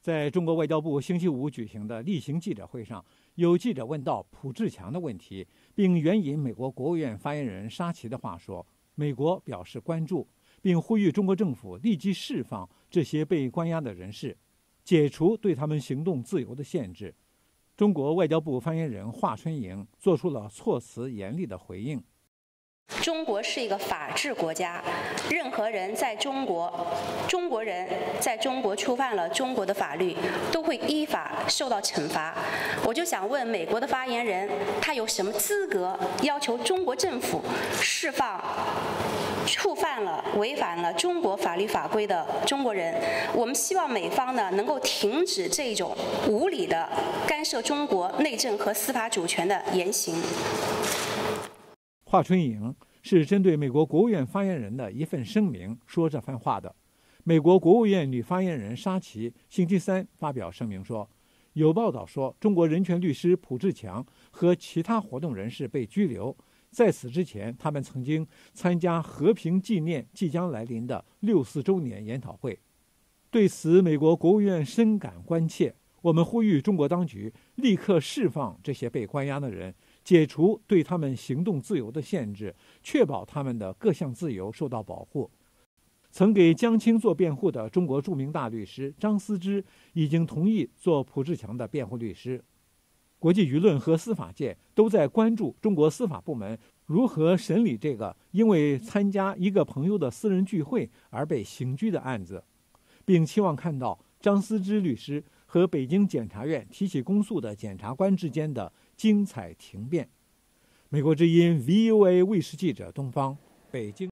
在中国外交部星期五举行的例行记者会上，有记者问到朴志强的问题，并援引美国国务院发言人沙奇的话说：“美国表示关注，并呼吁中国政府立即释放这些被关押的人士，解除对他们行动自由的限制。”中国外交部发言人华春莹做出了措辞严厉的回应。中国是一个法治国家，任何人在中国，中国人在中国触犯了中国的法律，都会依法受到惩罚。我就想问美国的发言人，他有什么资格要求中国政府释放触犯了、违反了中国法律法规的中国人？我们希望美方呢能够停止这种无理的干涉中国内政和司法主权的言行。华春莹是针对美国国务院发言人的一份声明说这番话的。美国国务院女发言人沙奇星期三发表声明说，有报道说中国人权律师朴志强和其他活动人士被拘留，在此之前，他们曾经参加和平纪念即将来临的六四周年研讨会。对此，美国国务院深感关切。我们呼吁中国当局立刻释放这些被关押的人。解除对他们行动自由的限制，确保他们的各项自由受到保护。曾给江青做辩护的中国著名大律师张思之已经同意做朴志强的辩护律师。国际舆论和司法界都在关注中国司法部门如何审理这个因为参加一个朋友的私人聚会而被刑拘的案子，并期望看到张思之律师和北京检察院提起公诉的检察官之间的。精彩庭辩。美国之音 VOA 卫视记者东方，北京。